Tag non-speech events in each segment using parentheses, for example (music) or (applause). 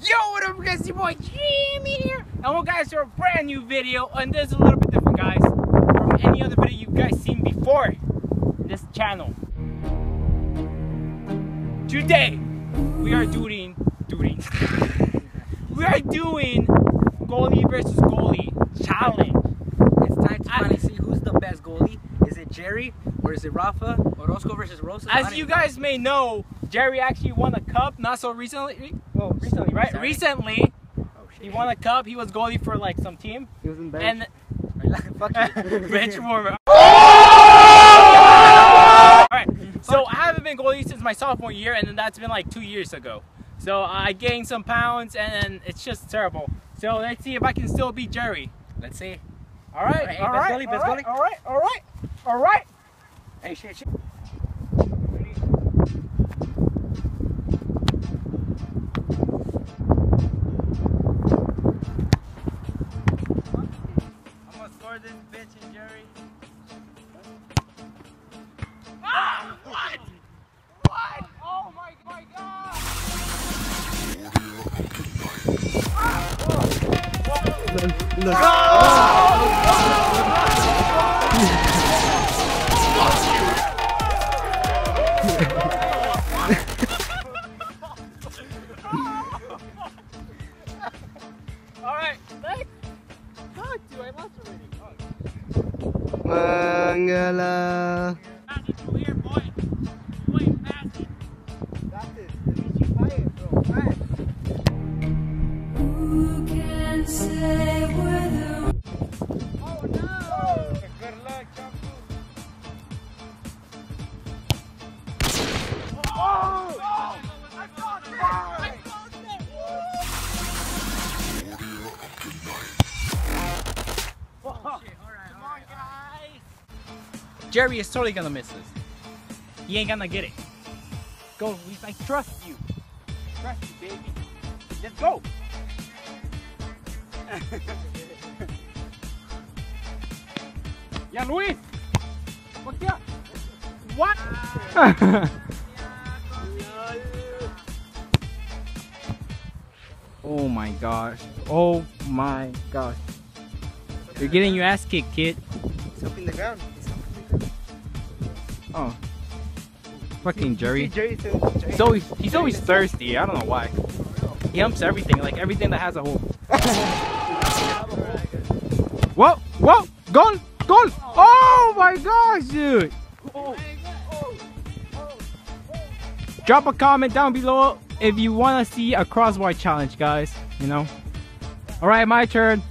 Yo, what up, guys? It's your boy Jimmy here, and welcome guys to a brand new video. And this is a little bit different, guys, from any other video you guys seen before this channel. Today, we are doing, doing, (laughs) we are doing goalie versus goalie challenge. It's time to finally see who's the best goalie. Is it Jerry or is it Rafa? Orozco versus Rosas? I As you guys may know, Jerry actually won a cup not so recently. Recently, right? Sorry. Recently. Oh, shit. he won a cup. He was goalie for like some team, He was in bed. and Fuck you. (laughs) bench warmer. (laughs) Alright, so I haven't been goalie since my sophomore year, and then that's been like two years ago. So I gained some pounds, and then it's just terrible. So let's see if I can still beat Jerry. Let's see. All right. All right. All right. All right. All right. All right. All right. Hey, shit, shit. Alright. God, dude, I. Mangala. Jerry is totally gonna miss this. He ain't gonna get it. Go, Luis. I trust you. Trust you, baby. Let's go. (laughs) Yeah, Luis. Yeah. What? (laughs) oh my gosh. Oh my gosh. You're getting your ass kicked, kid. It's up in the ground. Oh. Fucking Jerry. Jerry said- He's always he's always thirsty. I don't know why. He humps everything, like everything that has a hole. (laughs) whoa, whoa, goal, goal! Oh my gosh, dude! Drop a comment down below if you want to see a crossbar challenge, guys. You know. All right, my turn.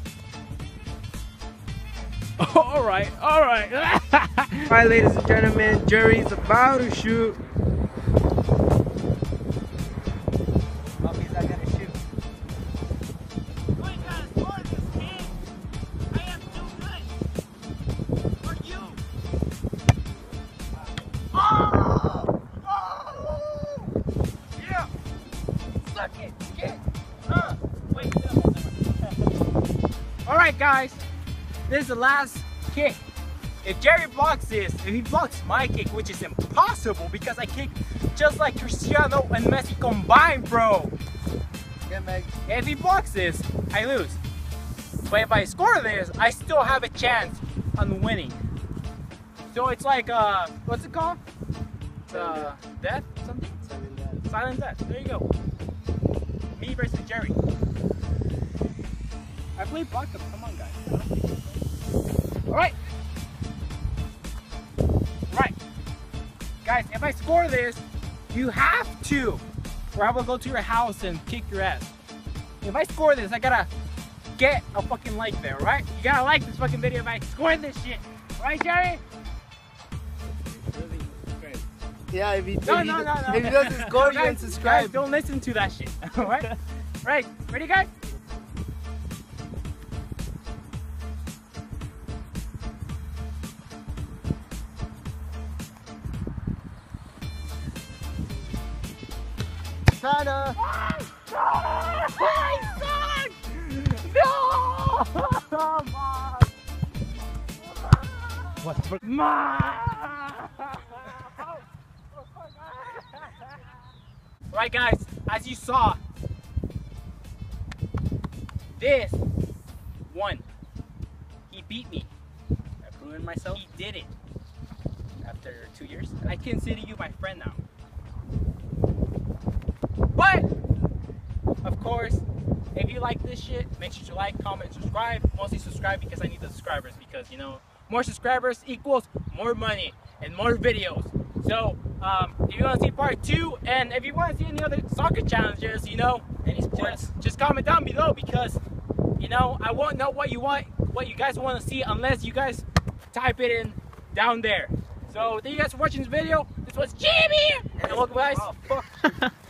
(laughs) all right, all right. (laughs) Alright, ladies and gentlemen, Jerry's about to shoot. Oh, he's not gonna shoot. Alright guys, this is the last kick. If Jerry blocks this, if he blocks my kick, which is impossible because I kick just like Cristiano and Messi combined, bro. Meg. If he blocks this, I lose. But if I score this, I still have a chance on winning. So it's like, uh, what's it called? Uh, death? Something? Silent death. There you go. Me versus Jerry. I play backup. Come on, guys. Alright. Right. Guys, if I score this, you have to. Or I will go to your house and kick your ass. If I score this, I gotta get a fucking like there, right? You gotta like this fucking video if I score this shit. Right, Jerry? Yeah, if he, No, if he, no, no, no. if he doesn't score, you Guys, can subscribe. Guys, don't listen to that shit. (laughs) Alright? right. Ready, guys? China. What? Ma! Right, guys, as you saw, this won. He beat me. I ruined myself. He did it. After two years, I consider you my friend now. But of course, if you like this shit, make sure you like, comment, subscribe. Mostly subscribe because I need the subscribers because you know more subscribers equals more money and more videos. So um, if you want to see part two, and if you want to see any other soccer challenges, you know, Any sports? just, just comment down below because you know I won't know what you want, what you guys want to see unless you guys type it in down there. So thank you guys for watching this video. This was Jimmy, and welcome guys. Oh, fuck. (laughs)